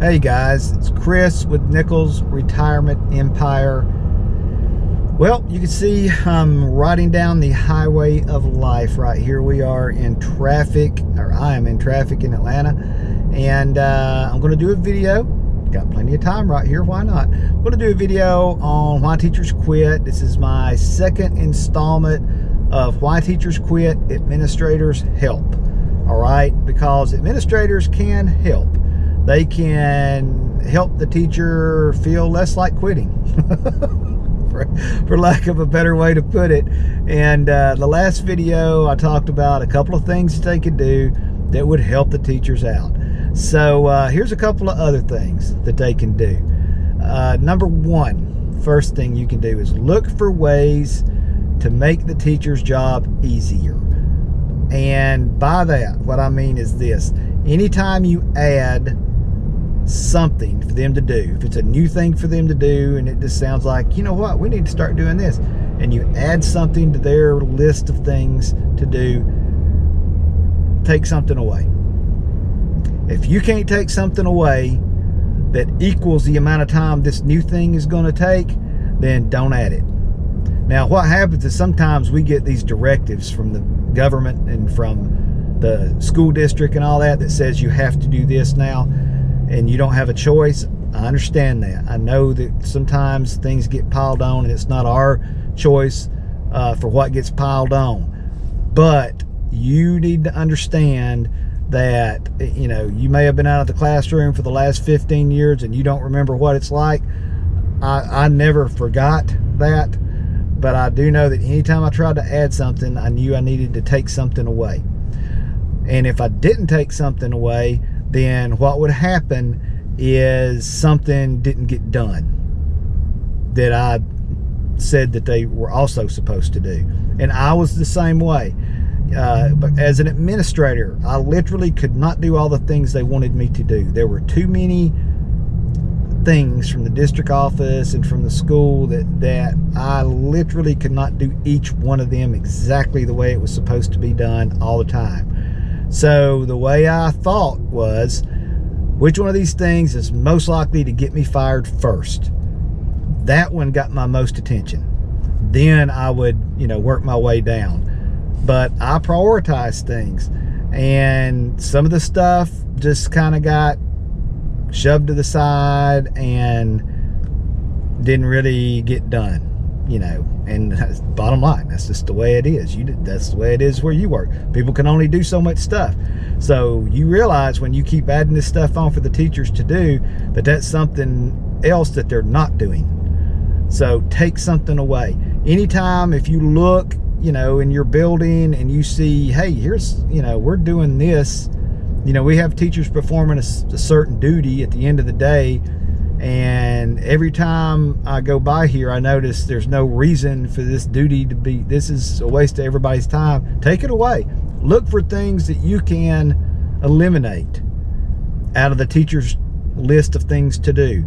Hey guys, it's Chris with Nichols Retirement Empire. Well, you can see I'm riding down the highway of life right here. We are in traffic, or I am in traffic in Atlanta, and uh, I'm going to do a video. Got plenty of time right here, why not? I'm going to do a video on why teachers quit. This is my second installment of why teachers quit, administrators help. All right, because administrators can help they can help the teacher feel less like quitting. for, for, lack of a better way to put it. And uh, the last video, I talked about a couple of things that they could do that would help the teachers out. So uh, here's a couple of other things that they can do. Uh, number one, first thing you can do is look for ways to make the teacher's job easier. And by that, what I mean is this anytime you add something for them to do. If it's a new thing for them to do and it just sounds like, you know what, we need to start doing this. And you add something to their list of things to do, take something away. If you can't take something away that equals the amount of time this new thing is going to take, then don't add it. Now, what happens is sometimes we get these directives from the government and from the school district and all that that says you have to do this now and you don't have a choice, I understand that. I know that sometimes things get piled on and it's not our choice uh, for what gets piled on. But you need to understand that, you know, you may have been out of the classroom for the last 15 years and you don't remember what it's like. I, I never forgot that, but I do know that anytime I tried to add something, I knew I needed to take something away. And if I didn't take something away, then what would happen is something didn't get done that I said that they were also supposed to do. And I was the same way. Uh, but as an administrator, I literally could not do all the things they wanted me to do. There were too many things from the district office and from the school that, that I literally could not do each one of them exactly the way it was supposed to be done all the time. So the way I thought was, which one of these things is most likely to get me fired first? That one got my most attention. Then I would, you know, work my way down. But I prioritized things. And some of the stuff just kind of got shoved to the side and didn't really get done you know, and bottom line, that's just the way it is. You that's the way it is where you work. People can only do so much stuff. So you realize when you keep adding this stuff on for the teachers to do that that's something else that they're not doing. So take something away. Anytime if you look, you know, in your building and you see, hey, here's, you know, we're doing this. You know, we have teachers performing a, a certain duty at the end of the day and every time I go by here I notice there's no reason for this duty to be this is a waste of everybody's time. Take it away. Look for things that you can eliminate out of the teacher's list of things to do.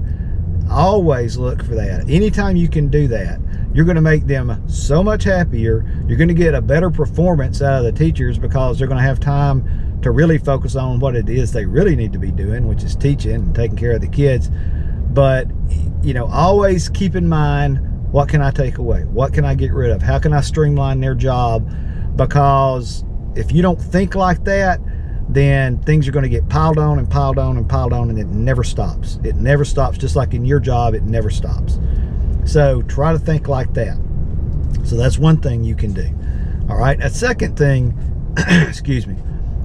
Always look for that. Anytime you can do that you're going to make them so much happier. You're going to get a better performance out of the teachers because they're going to have time to really focus on what it is they really need to be doing which is teaching and taking care of the kids but, you know, always keep in mind what can I take away? What can I get rid of? How can I streamline their job? Because if you don't think like that, then things are going to get piled on and piled on and piled on and it never stops. It never stops. Just like in your job, it never stops. So try to think like that. So that's one thing you can do. All right. A second thing, excuse me,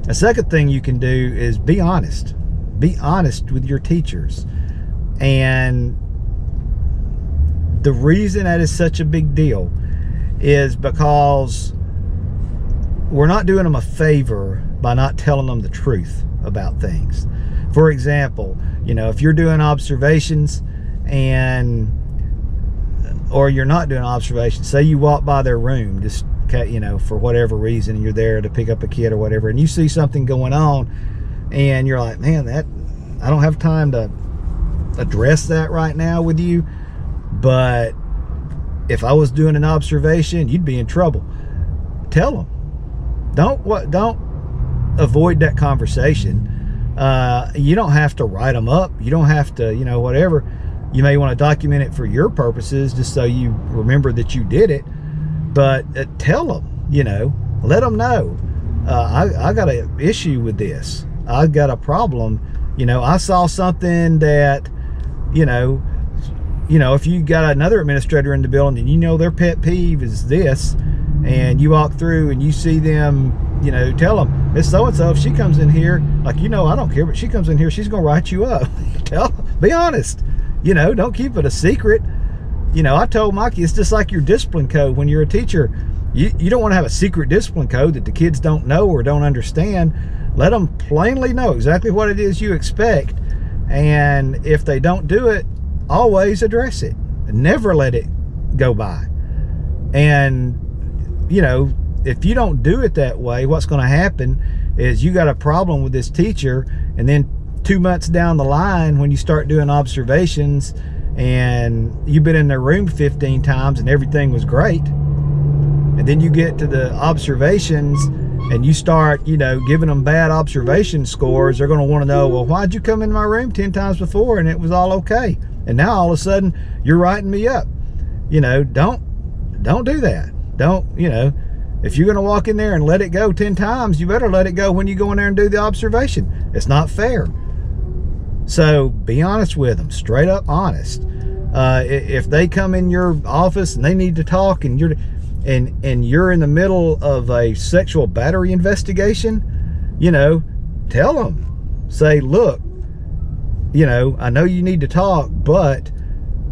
a second thing you can do is be honest. Be honest with your teachers. And the reason that is such a big deal is because we're not doing them a favor by not telling them the truth about things. For example, you know, if you're doing observations and or you're not doing observations, say you walk by their room just you know, for whatever reason, you're there to pick up a kid or whatever, and you see something going on, and you're like, man, that I don't have time to address that right now with you, but if I was doing an observation, you'd be in trouble. Tell them. Don't what don't avoid that conversation, Uh, you don't have to write them up. You don't have to, you know, whatever. You may want to document it for your purposes, just so you remember that you did it. But uh, tell them, you know, let them know. Uh, I, I got an issue with this. I got a problem. You know, I saw something that, you know, you know, if you got another administrator in the building and you know their pet peeve is this, and you walk through and you see them, you know, tell them, Miss So and so, if she comes in here, like, you know, I don't care, but she comes in here, she's going to write you up. tell, be honest. You know, don't keep it a secret. You know, I told Mikey, it's just like your discipline code when you're a teacher. You, you don't want to have a secret discipline code that the kids don't know or don't understand. Let them plainly know exactly what it is you expect. And if they don't do it, always address it. Never let it go by. And, you know, if you don't do it that way, what's going to happen is you got a problem with this teacher, and then two months down the line, when you start doing observations and you've been in their room 15 times and everything was great, and then you get to the observations and you start, you know, giving them bad observation scores, they're going to want to know, well, why'd you come in my room 10 times before and it was all okay? And now all of a sudden you're writing me up. You know, don't don't do that. Don't, you know, if you're going to walk in there and let it go 10 times, you better let it go when you go in there and do the observation. It's not fair. So be honest with them, straight up honest. Uh, if they come in your office and they need to talk and you're and and you're in the middle of a sexual battery investigation, you know, tell them. Say, look, you know, I know you need to talk, but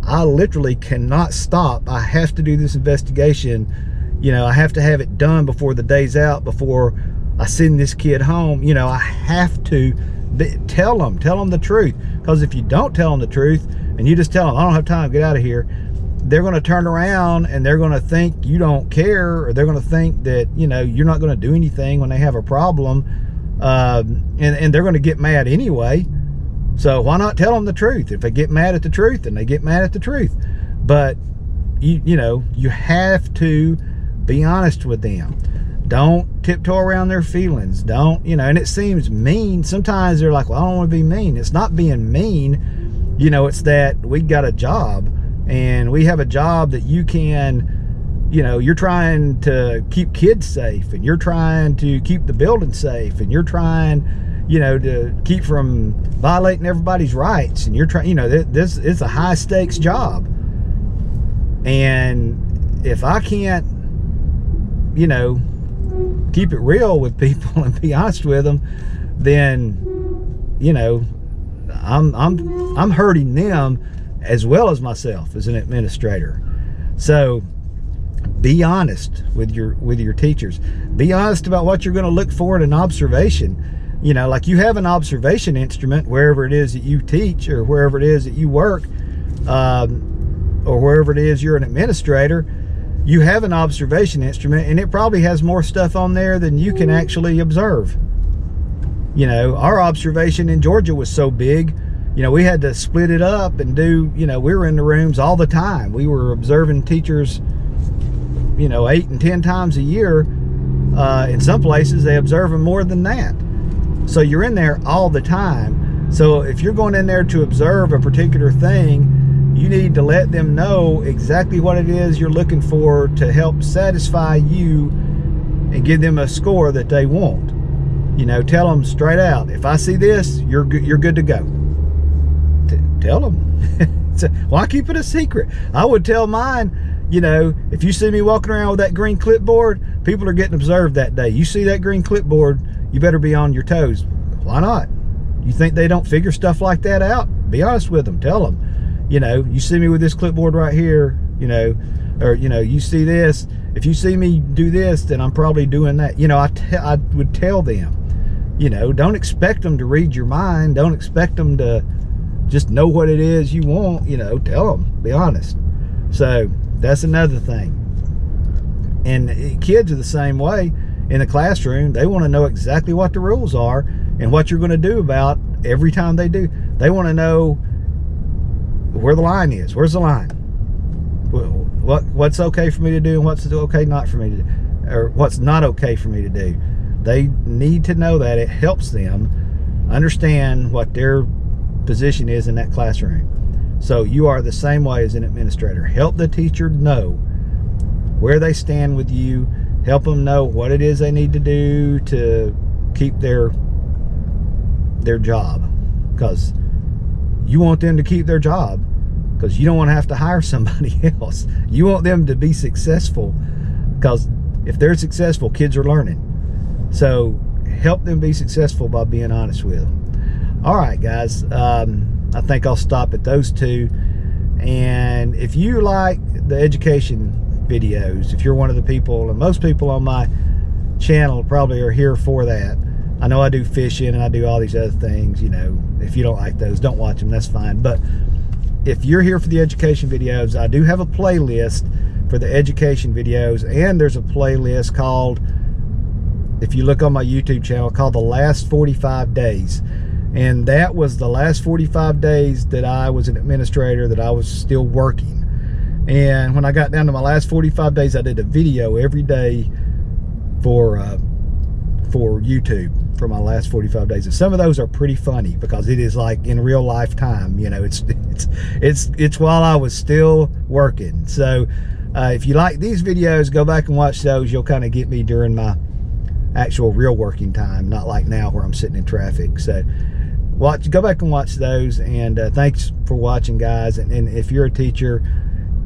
I literally cannot stop. I have to do this investigation. You know, I have to have it done before the day's out, before I send this kid home. You know, I have to be, tell them, tell them the truth. Because if you don't tell them the truth and you just tell them, I don't have time, get out of here, they're going to turn around and they're going to think you don't care, or they're going to think that, you know, you're not going to do anything when they have a problem. Um, and, and they're going to get mad anyway so why not tell them the truth? If they get mad at the truth, then they get mad at the truth. But you you know, you have to be honest with them. Don't tiptoe around their feelings. Don't, you know, and it seems mean. Sometimes they're like, well, I don't want to be mean. It's not being mean. You know, it's that we got a job and we have a job that you can, you know, you're trying to keep kids safe and you're trying to keep the building safe and you're trying you know, to keep from violating everybody's rights. And you're trying, you know, this is a high stakes job. And if I can't, you know, keep it real with people and be honest with them, then, you know, I'm I'm I'm hurting them as well as myself as an administrator. So be honest with your with your teachers. Be honest about what you're going to look for in an observation you know, like you have an observation instrument wherever it is that you teach or wherever it is that you work, um, or wherever it is you're an administrator, you have an observation instrument and it probably has more stuff on there than you can actually observe. You know, our observation in Georgia was so big, you know, we had to split it up and do, you know, we were in the rooms all the time. We were observing teachers, you know, eight and 10 times a year. Uh, in some places, they observe them more than that. So you're in there all the time. So if you're going in there to observe a particular thing, you need to let them know exactly what it is you're looking for to help satisfy you and give them a score that they want. You know, tell them straight out, if I see this, you're you're good to go. Tell them. Why keep it a secret? I would tell mine, you know, if you see me walking around with that green clipboard, people are getting observed that day. You see that green clipboard, you better be on your toes. Why not? You think they don't figure stuff like that out? Be honest with them. Tell them, you know, you see me with this clipboard right here, you know, or, you know, you see this. If you see me do this, then I'm probably doing that. You know, I, I would tell them, you know, don't expect them to read your mind. Don't expect them to just know what it is you want. You know, tell them. Be honest. So that's another thing. And eh, kids are the same way in the classroom, they want to know exactly what the rules are and what you're going to do about every time they do. They want to know where the line is. Where's the line? What what's okay for me to do and what's okay not for me to do, or what's not okay for me to do. They need to know that. It helps them understand what their position is in that classroom. So you are the same way as an administrator. Help the teacher know where they stand with you. Help them know what it is they need to do to keep their their job because you want them to keep their job because you don't want to have to hire somebody else. You want them to be successful because if they're successful, kids are learning. So help them be successful by being honest with them. All right, guys. Um, I think I'll stop at those two. And if you like the education videos, if you're one of the people, and most people on my channel probably are here for that. I know I do fishing and I do all these other things. You know, if you don't like those, don't watch them. That's fine. But if you're here for the education videos, I do have a playlist for the education videos, and there's a playlist called, if you look on my YouTube channel, called The Last 45 Days. And that was the last 45 days that I was an administrator, that I was still working. And when I got down to my last 45 days, I did a video every day for uh, for YouTube for my last 45 days. And some of those are pretty funny because it is like in real life time. You know, it's it's it's it's while I was still working. So uh, if you like these videos, go back and watch those. You'll kind of get me during my actual real working time, not like now where I'm sitting in traffic. So watch, go back and watch those. And uh, thanks for watching, guys. And, and if you're a teacher,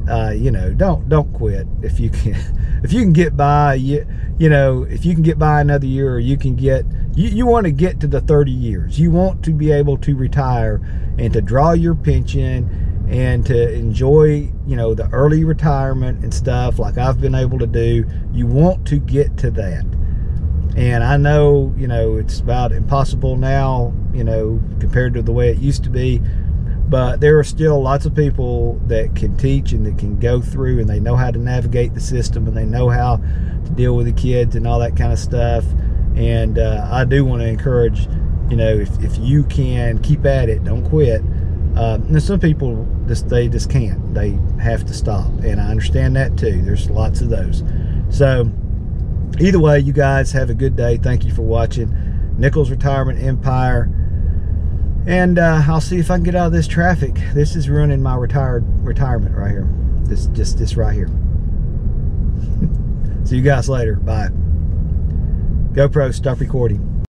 uh, you know, don't don't quit if you can. If you can get by, you you know, if you can get by another year, or you can get, you, you want to get to the 30 years. You want to be able to retire and to draw your pension and to enjoy, you know, the early retirement and stuff like I've been able to do. You want to get to that. And I know, you know, it's about impossible now, you know, compared to the way it used to be. But there are still lots of people that can teach and that can go through and they know how to navigate the system and they know how to deal with the kids and all that kind of stuff. And uh, i do want to encourage you know if, if you can keep at it don't quit. Uh, and some people just they just can't. They have to stop. And i understand that too. There's lots of those. So either way you guys have a good day thank you for watching nichols retirement empire and uh, I'll see if I can get out of this traffic. This is ruining my retired retirement right here. This just this right here. see you guys later. Bye. GoPro, stop recording.